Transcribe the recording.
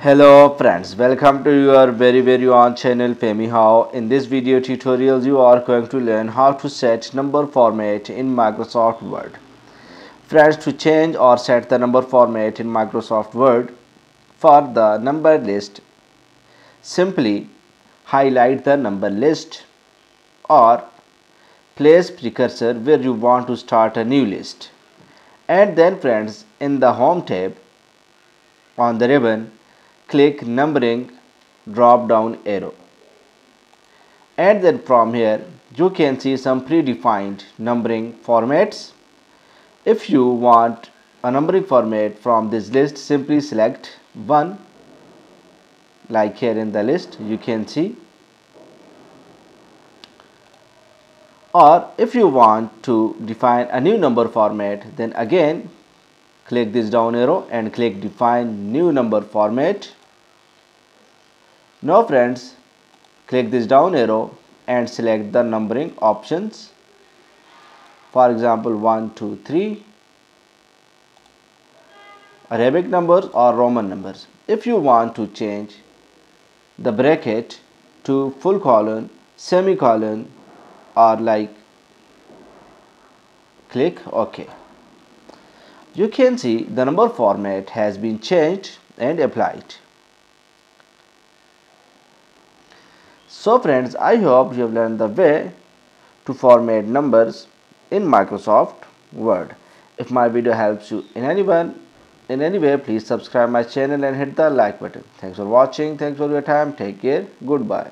Hello friends, welcome to your very very own channel FamiHow. In this video tutorial you are going to learn how to set number format in Microsoft Word. Friends to change or set the number format in Microsoft Word for the number list simply highlight the number list or place precursor where you want to start a new list and then friends in the home tab on the ribbon click numbering drop down arrow. And then from here. You can see some predefined numbering formats. If you want a numbering format from this list simply select one. Like here in the list you can see. Or if you want to define a new number format then again click this down arrow and click define new number format now friends click this down arrow and select the numbering options. For example 1 2 3 Arabic numbers or Roman numbers. If you want to change the bracket to full colon semicolon or like click ok. You can see the number format has been changed and applied. So friends, I hope you have learned the way to format numbers in Microsoft Word. If my video helps you in anyone in any way, please subscribe my channel and hit the like button. Thanks for watching. Thanks for your time. Take care. Goodbye.